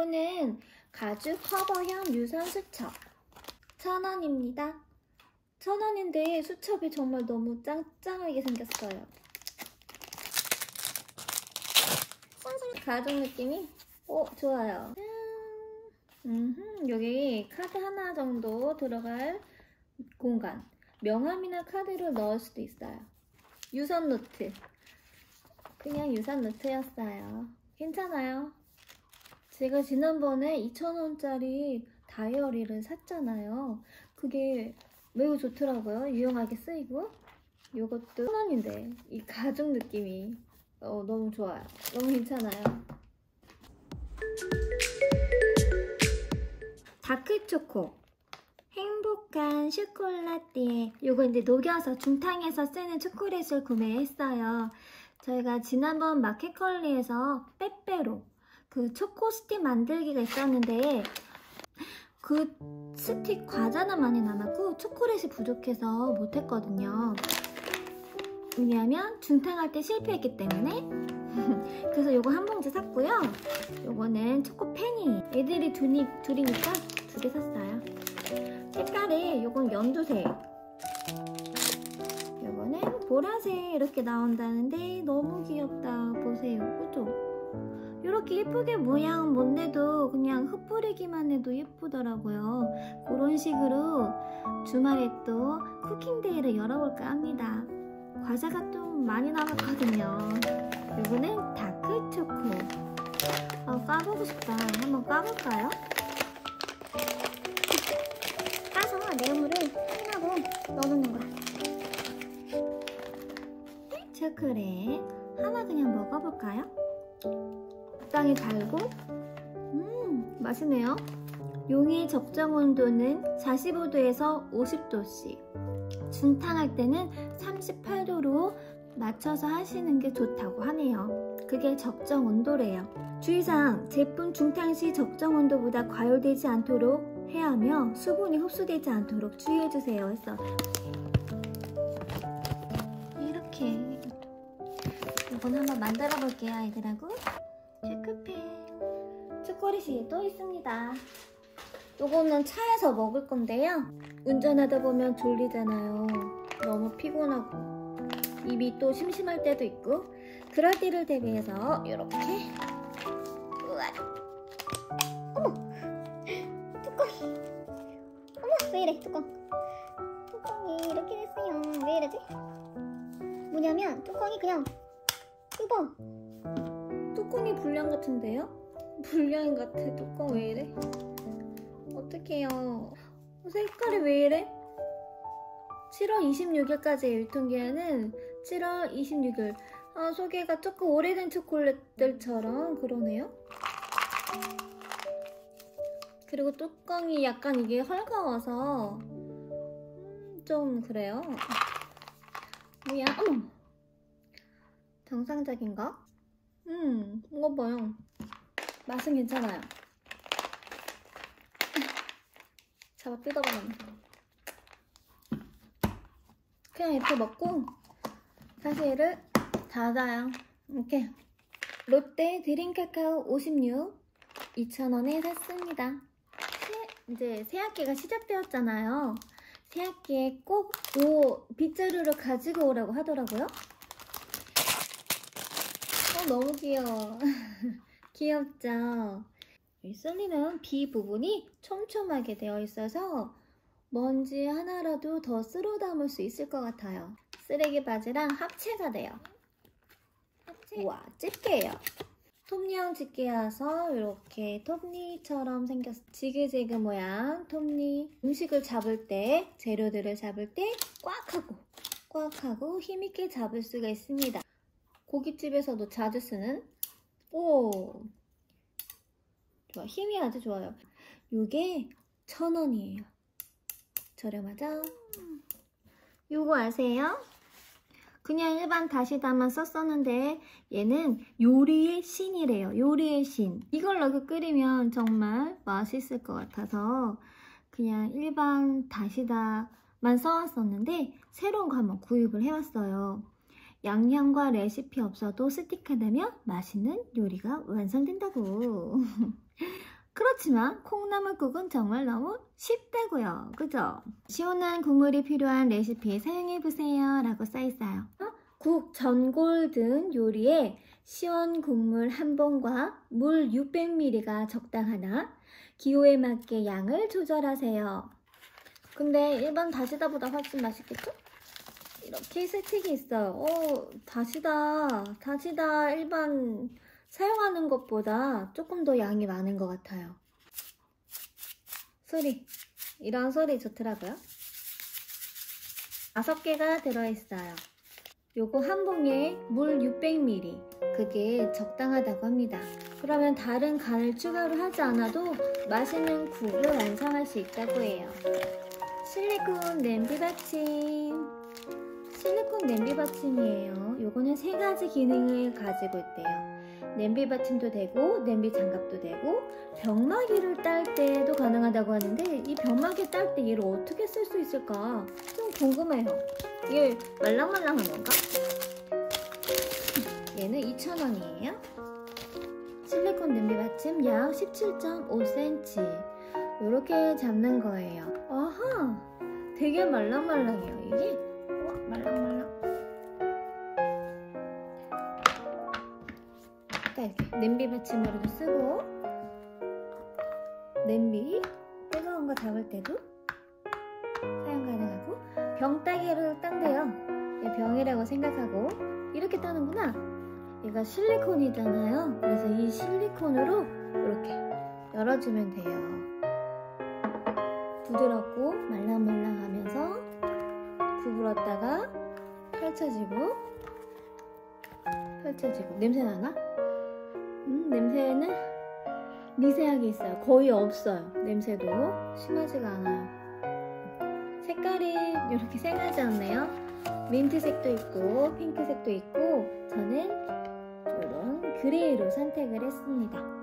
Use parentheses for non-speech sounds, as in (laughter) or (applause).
요거는 가죽 커버형 유선 수첩. 천 원입니다. 천 원인데 수첩이 정말 너무 짱짱하게 생겼어요. 가죽 느낌이 오 좋아요. 음, 여기 카드 하나 정도 들어갈 공간. 명함이나 카드를 넣을 수도 있어요. 유선 노트. 그냥 유선 노트였어요. 괜찮아요. 제가 지난번에 2,000원짜리 다이어리를 샀잖아요. 그게 매우 좋더라고요. 유용하게 쓰이고. 이것도 1,000원인데 이 가죽 느낌이 어, 너무 좋아요. 너무 괜찮아요. 다크초코 행복한 슈콜라띠에 요거 이제 녹여서 중탕에서 쓰는 초콜릿을 구매했어요. 저희가 지난번 마켓컬리에서 빼빼로 그 초코 스틱 만들기가 있었는데 그 스틱 과자는 많이 남았고 초콜릿이 부족해서 못했거든요. 왜냐하면 중탕할 때 실패했기 때문에 (laughs) 그래서 요거 한 봉지 샀고요. 요거는 초코펜이 애들이 둘이, 둘이니까 두 개 샀어요. 색깔이 요건 연두색 요거는 보라색 이렇게 나온다는데 너무 귀엽다 보세요 그죠? 이렇게 예쁘게 모양 못 내도 그냥 흩뿌리기만 해도 예쁘더라고요 그런 식으로 주말에 또 쿠킹데이를 열어볼까 합니다 과자가 좀 많이 남았거든요 요거는 다크초코 어, 까보고 싶다 한번 까볼까요? 까서 내용물을 하고 넣어놓는 거야. 초콜릿 하나 그냥 먹어볼까요? 적당히 달고 음 맛있네요. 용의 적정 온도는 45도에서 50도씩. 중탕할 때는 38도로 맞춰서 하시는 게 좋다고 하네요. 그게 적정 온도래요. 주의사항 제품 중탕 시 적정 온도보다 과열되지 않도록 해야 하며 수분이 흡수되지 않도록 주의해주세요. 했어 이렇게 이건 한번 만들어 볼게요 아이들하고 체크펜 초콜릿이 또 있습니다. 요거는 차에서 먹을 건데요. 운전하다 보면 졸리잖아요. 너무 피곤하고. 입이 또 심심할 때도 있고. 그럴 때를 대비해서 이렇게. 우와. 뚜껑이. 어머, 왜 이래, 뚜껑. 뚜껑이 이렇게 됐어요. 왜 이러지? 뭐냐면, 뚜껑이 그냥, 불량 같은데요? 불량인 같아 뚜껑 왜 이래? 어떡해요 색깔이 왜 이래? 7월 26일까지 유통기한은 7월 26일 아, 소개가 조금 오래된 초콜릿들처럼 그러네요 그리고 뚜껑이 약간 이게 헐거워서 음, 좀 그래요 뭐야 어머 정상적인가? 음 먹어봐요. 맛은 괜찮아요. (laughs) 잡아 뜯어버렸네. 그냥 이렇게 먹고 얘를 닫아요. 이렇게 롯데 드림 카카오 56 2,000원에 샀습니다. 새- 이제 새학기가 시작되었잖아요. 새학기에 꼭요 빗자루를 가지고 오라고 하더라고요 어 너무 귀여워 (laughs) 귀엽죠 이 쓸리는 비 부분이 촘촘하게 되어 있어서 먼지 하나라도 더 쓸어 담을 수 있을 것 같아요. 쓰레기 바지랑 합체가 돼요. 합체. 우와, 집게예요. 톱니형 집게여서 이렇게 톱니처럼 생겼어. 지그재그 모양 톱니. 음식을 잡을 때, 재료들을 잡을 때 꽉 하고, 꽉 하고 힘있게 잡을 수가 있습니다. 고깃집에서도 자주 쓰는? 오. 좋아. 힘이 아주 좋아요. 요게 천 원이에요. 저렴하죠? 요거 아세요? 그냥 일반 다시다만 썼었는데 얘는 요리의 신이래요. 요리의 신. 이걸 넣고 끓이면 정말 맛있을 것 같아서 그냥 일반 다시다만 써왔었는데 새로운 거 한번 구입을 해왔어요 양념과 레시피 없어도 스틱 하나면 맛있는 요리가 완성된다고. (laughs) 그렇지만 콩나물국은 정말 너무 쉽다고요. 그죠? 시원한 국물이 필요한 레시피 사용해보세요. 라고 써있어요. 어? 국, 전골 등 요리에 시원 국물 한 봉과 물 600ml가 적당하나 기호에 맞게 양을 조절하세요. 근데 일반 다시다보다 훨씬 맛있겠죠? 이렇게 세팅이 있어요. 오, 다시다. 다시다 일반 사용하는 것보다 조금 더 양이 많은 것 같아요. 소리. 이런 소리 좋더라고요. 다섯 개가 들어있어요. 요거 한 봉에 물 600ml. 그게 적당하다고 합니다. 그러면 다른 간을 추가로 하지 않아도 맛있는 국을 완성할 수 있다고 해요. 실리콘 냄비 받침. 실리콘 냄비 받침이에요. 요거는 세 가지 기능을 가지고 있대요. 냄비 받침도 되고, 냄비 장갑도 되고, 병마기를 딸 때도 가능하다고 하는데, 이 병마기 딸때 얘를 어떻게 쓸 수 있을까? 좀 궁금해요. 이게 말랑말랑한 건가? 얘는 2,000원이에요. 실리콘 냄비 받침 약 17.5cm. 이렇게 잡는 거예요. 아하! 되게 말랑말랑해요, 이게. 와, 말랑말랑. 딱 이렇게 냄비 받침으로도 쓰고, 냄비 뜨거운 거 잡을 때도 사용 가능하고, 병 따기를 딴대요. 얘 병이라고 생각하고, 이렇게 따는구나. 얘가 실리콘이잖아요. 그래서 이 실리콘으로 이렇게 열어주면 돼요. 부드럽고 말랑말랑하면서 구부렀다가 펼쳐지고 펼쳐지고 냄새 나나? 음 냄새는 미세하게 있어요. 거의 없어요. 냄새도 심하지가 않아요. 색깔이 이렇게 세 가지 않네요. 민트색도 있고 핑크색도 있고 저는 이런 그레이로 선택을 했습니다.